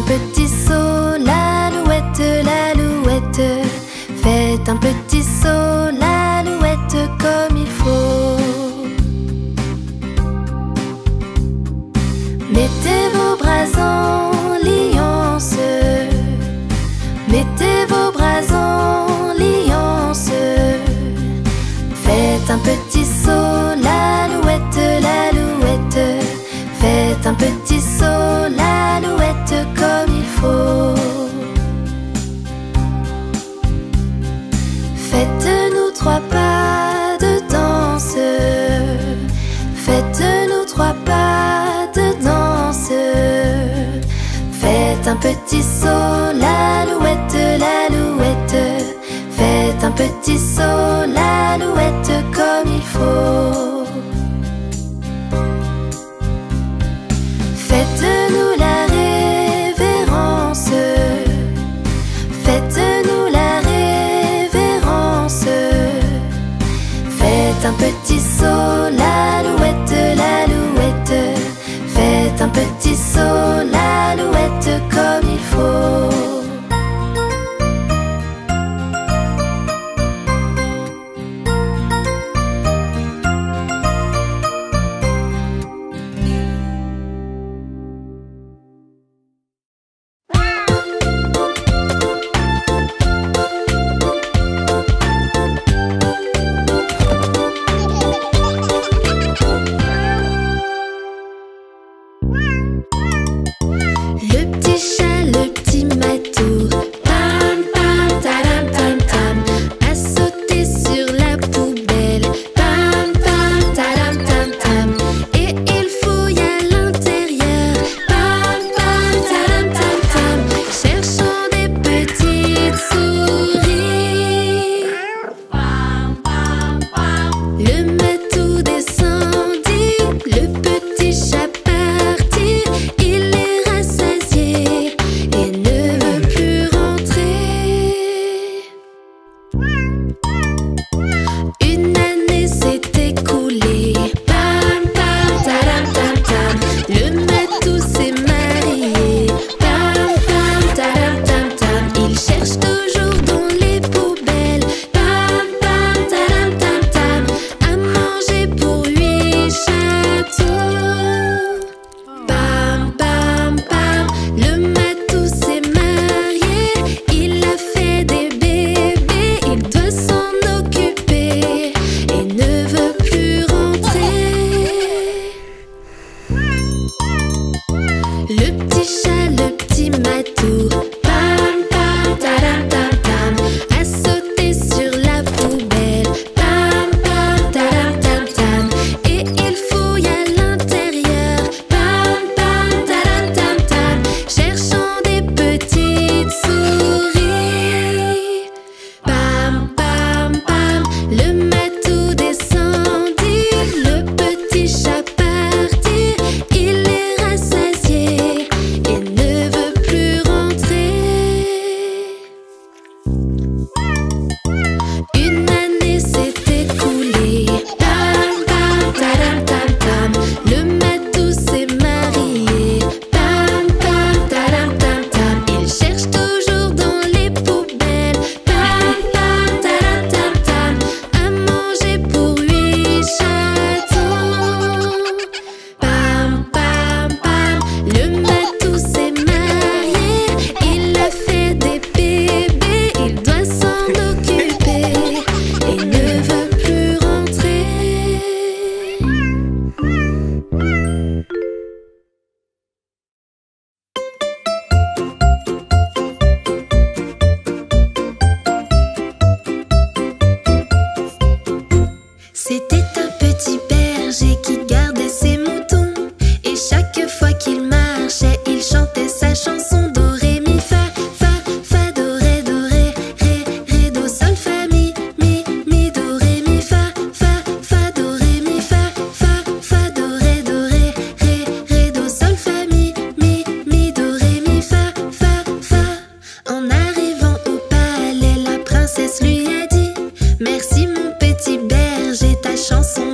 un petit saut, l'alouette, l'alouette. Faites un petit saut, l'alouette, comme il faut. Mettez vos bras en liance. Mettez vos bras en liance. Faites un petit il chantait sa chanson de ré mi fa fa fa do ré do ré ré ré do sol fa mi mi mi do ré mi fa fa fa do ré mi fa fa fa do ré do ré ré ré do sol fa mi mi mi do ré mi fa fa fa. En arrivant au palais, la princesse lui a dit merci mon petit berger ta chanson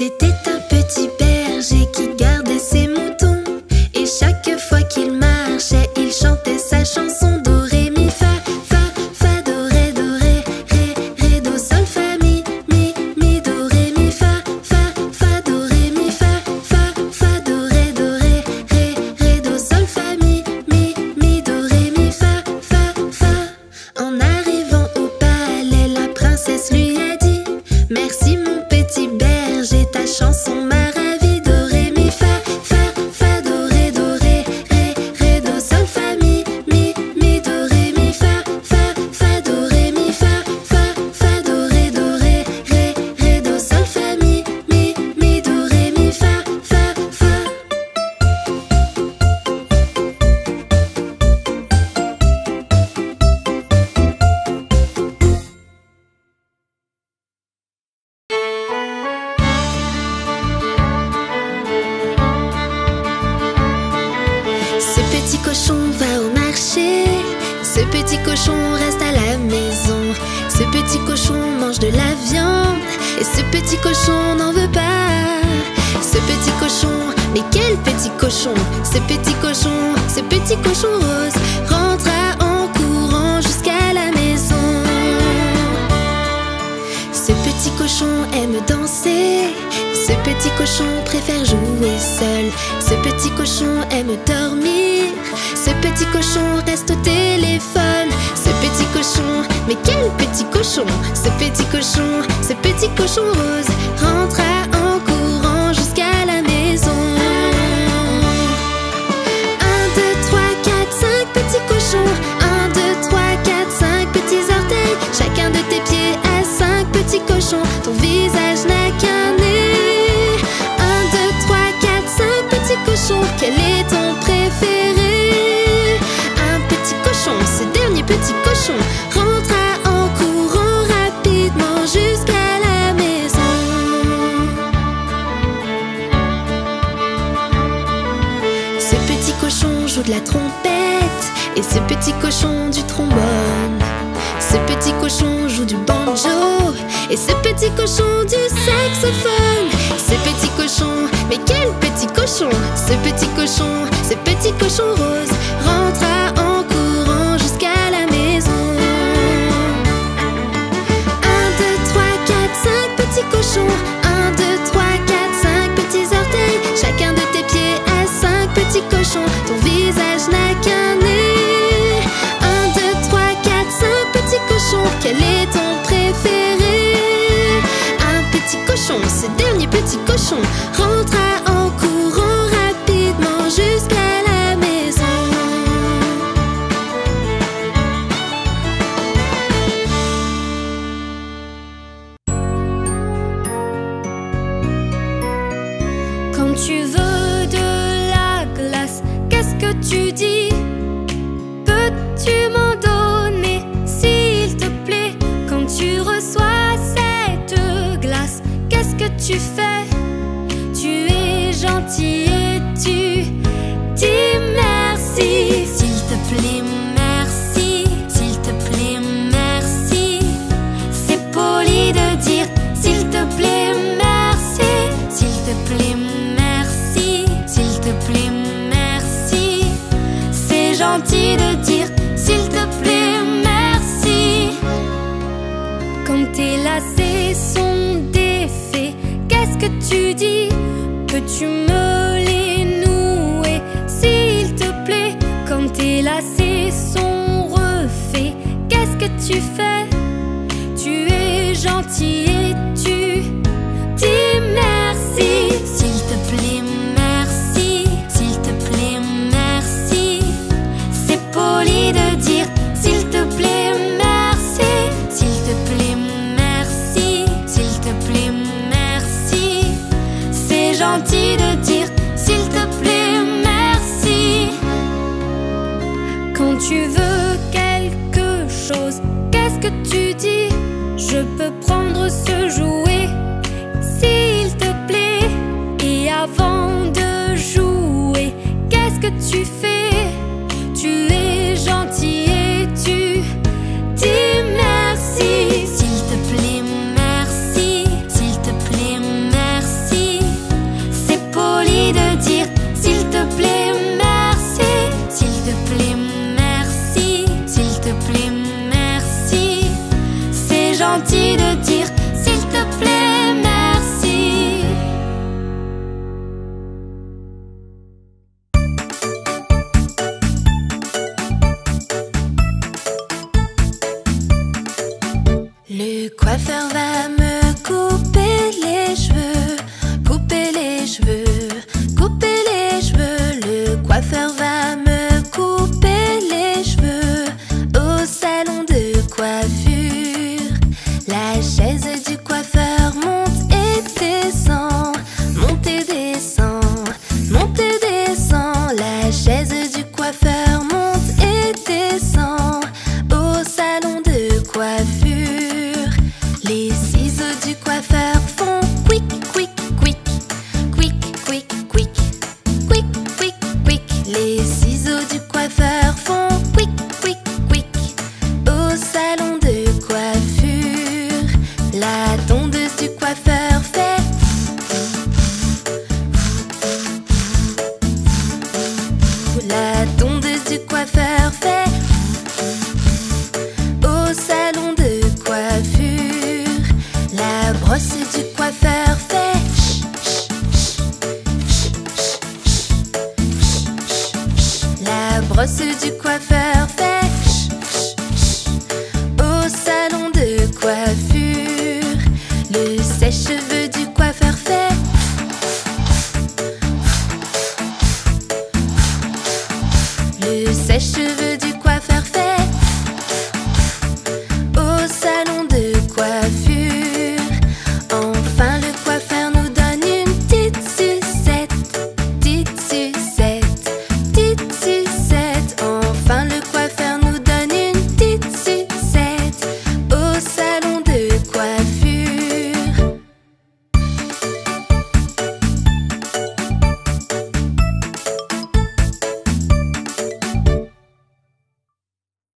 C'était un petit bébé. cochon n'en veut pas. Ce petit cochon, mais quel petit cochon Ce petit cochon, ce petit cochon rose rentra en courant jusqu'à la maison. Ce petit cochon aime danser. Ce petit cochon préfère jouer seul. Ce petit cochon aime dormir. Ce petit cochon reste au téléphone. Ce petit cochon, mais quel petit cochon Ce petit cochon, petit cochon rose rentra en courant jusqu'à la maison. Un, deux, trois, quatre, cinq petits cochons. Un, deux, trois, quatre, cinq petits orteils. Chacun de tes pieds a cinq petits cochons. Ton visage Et ce petit cochon du trombone. Ce petit cochon joue du banjo. Et ce petit cochon du saxophone. Ce petit cochon, mais quel petit cochon Ce petit cochon, ce petit cochon rose Rentra en courant jusqu'à la maison. 1, 2, 3, 4, 5 petits cochons. tu veux de la glace Qu'est-ce que tu dis? Peux-tu m'en donner s'il te plaît? Quand tu reçois cette glace Qu'est-ce que tu fais? Tu es gentil tu dis que tu me les noues. S'il te plaît, quand tes lacets sont refaits, qu'est-ce que tu fais? de dire s'il te plaît merci. Quand tu veux quelque chose, qu'est-ce que tu dis? Je peux prendre ce jouet s'il te plaît. Et avant de jouer, qu'est-ce que tu fais? Tu es gentil. Du coiffeur fait Au salon de coiffure Le sèche-cheveux du